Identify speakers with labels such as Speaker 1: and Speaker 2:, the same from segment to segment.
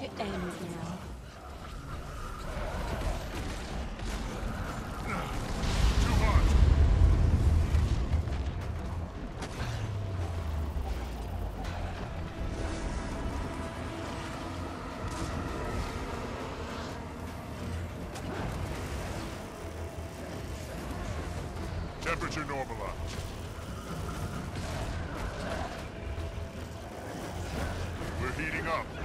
Speaker 1: to end now.
Speaker 2: Temperature normalized. We're heating up.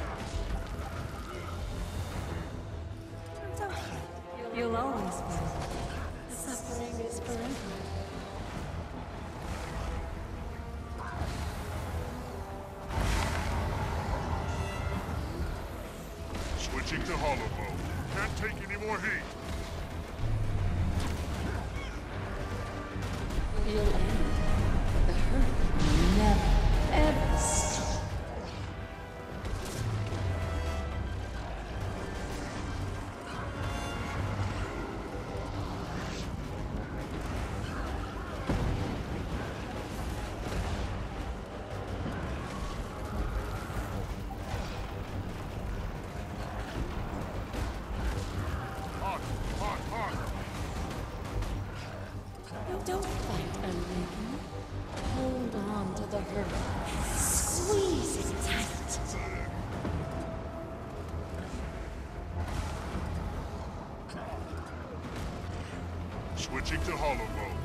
Speaker 1: You'll always win. Suffering is forever.
Speaker 2: Switching to hollow mode. Can't take any more heat.
Speaker 1: Don't fight, Unbreaking. Hold on to the hurt. Squeeze it tight.
Speaker 2: Switching to hollow mode.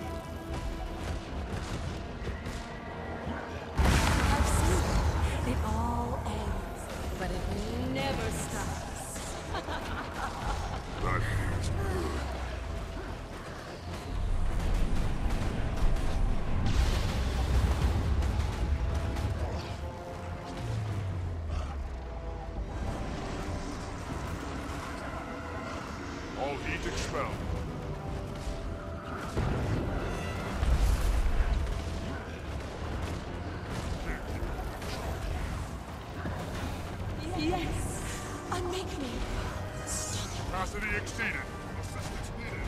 Speaker 1: I've it. It all ends, but it never stops.
Speaker 2: That feels good. Heat expelled.
Speaker 1: Yes, unmake me.
Speaker 2: Capacity exceeded. Assistance needed.